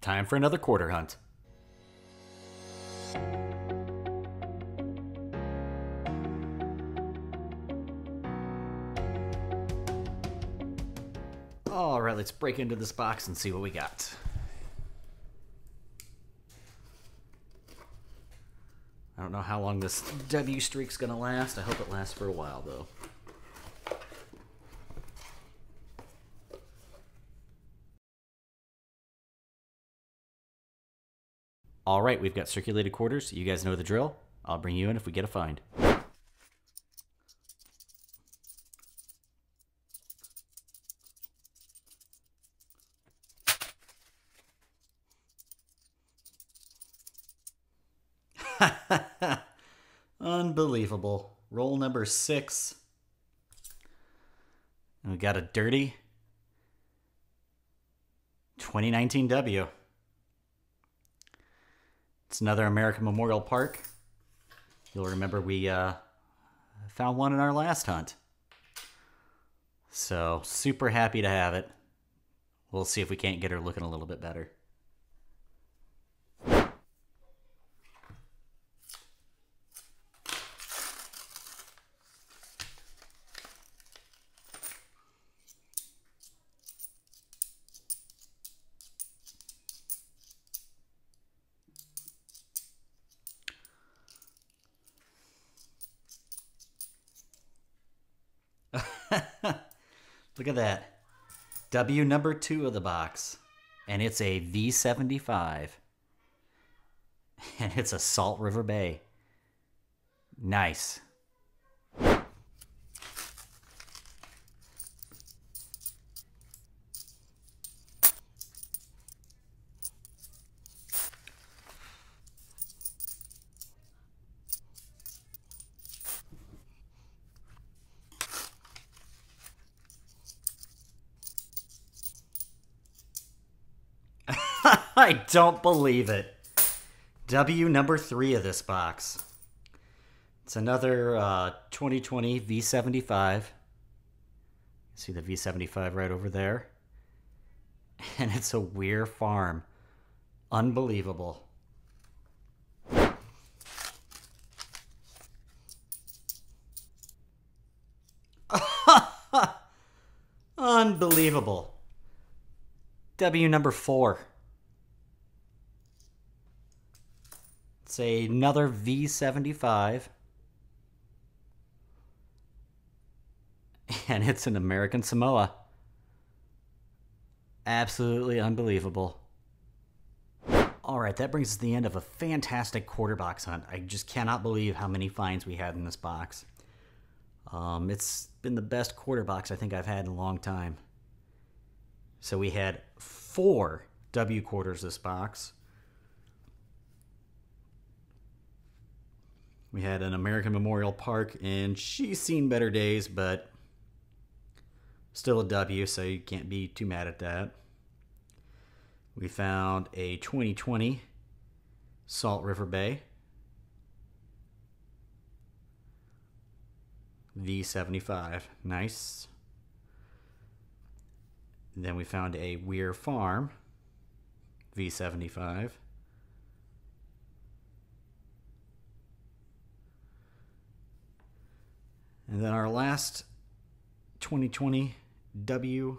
Time for another quarter hunt. All right, let's break into this box and see what we got. I don't know how long this W streak's gonna last. I hope it lasts for a while, though. All right, we've got circulated quarters. You guys know the drill. I'll bring you in if we get a find. Unbelievable. Roll number six. And we got a dirty 2019 W. It's another American Memorial Park. You'll remember we uh, found one in our last hunt. So, super happy to have it. We'll see if we can't get her looking a little bit better. Look at that. W number two of the box. And it's a V75. And it's a Salt River Bay. Nice. I don't believe it. W number three of this box. It's another uh, 2020 V75. See the V75 right over there? And it's a Weir Farm. Unbelievable. Unbelievable. W number four. It's another V75. And it's an American Samoa. Absolutely unbelievable. All right, that brings us to the end of a fantastic quarter box hunt. I just cannot believe how many finds we had in this box. Um, it's been the best quarter box I think I've had in a long time. So we had four W quarters this box. We had an American Memorial Park, and she's seen better days, but still a W, so you can't be too mad at that. We found a 2020 Salt River Bay. V75. Nice. Then we found a Weir Farm V75. And then our last 2020 W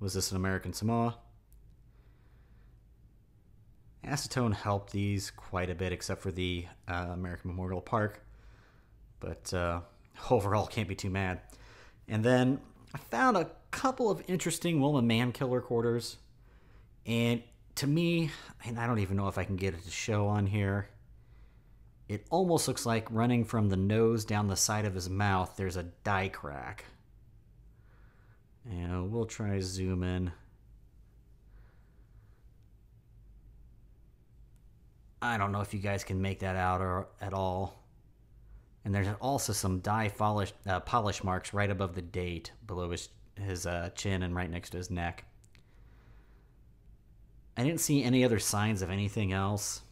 was this an American Samoa. Acetone helped these quite a bit, except for the uh, American Memorial Park. But uh, overall, can't be too mad. And then I found a couple of interesting Wilma Mankiller quarters. And to me, and I don't even know if I can get it to show on here, it almost looks like running from the nose down the side of his mouth, there's a die crack. And we'll try zoom in. I don't know if you guys can make that out or at all. And there's also some die polish, uh, polish marks right above the date, below his, his uh, chin and right next to his neck. I didn't see any other signs of anything else,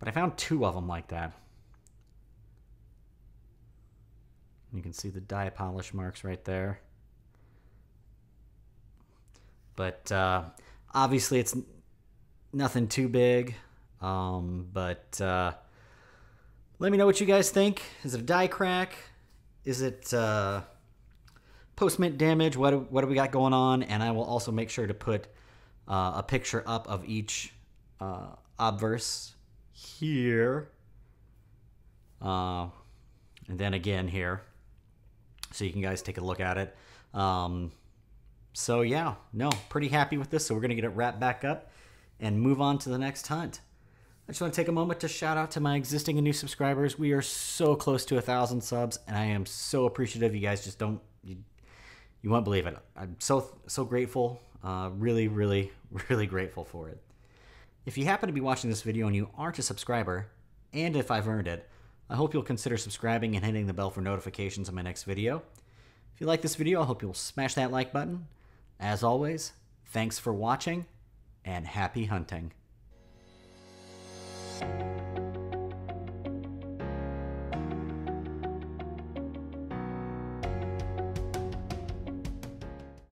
but I found two of them like that. You can see the die polish marks right there. But uh, obviously, it's nothing too big. Um, but uh, let me know what you guys think. Is it a die crack? Is it uh, post mint damage? What do, what do we got going on? And I will also make sure to put uh, a picture up of each uh, obverse here. Uh, and then again here. So you can guys take a look at it. Um, so yeah, no, pretty happy with this. So we're going to get it wrapped back up and move on to the next hunt. I just want to take a moment to shout out to my existing and new subscribers. We are so close to a thousand subs, and I am so appreciative. You guys just don't you, you won't believe it. I'm so so grateful. Uh, really, really, really grateful for it. If you happen to be watching this video and you aren't a subscriber, and if I've earned it, I hope you'll consider subscribing and hitting the bell for notifications on my next video. If you like this video, I hope you'll smash that like button. As always, thanks for watching, and happy hunting.